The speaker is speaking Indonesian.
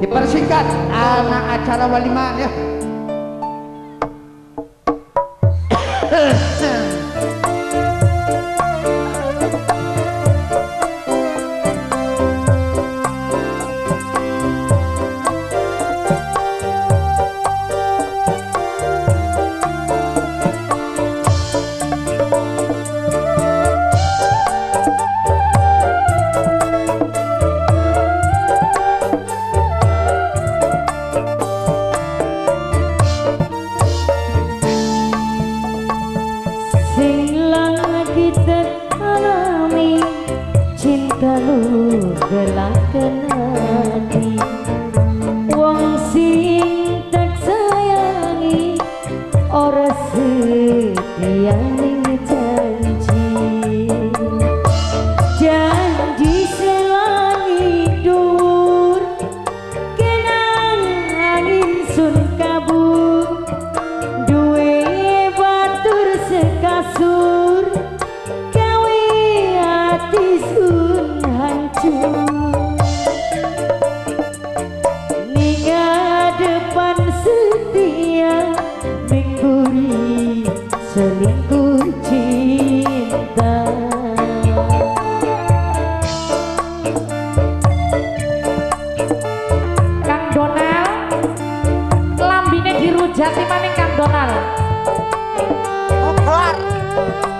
dipersingkat. Anak acara waliman ya. dan cinta lu gelap kenati. Wong sing tak sayangi ora setia Jati Maning Kang Donal. Oh.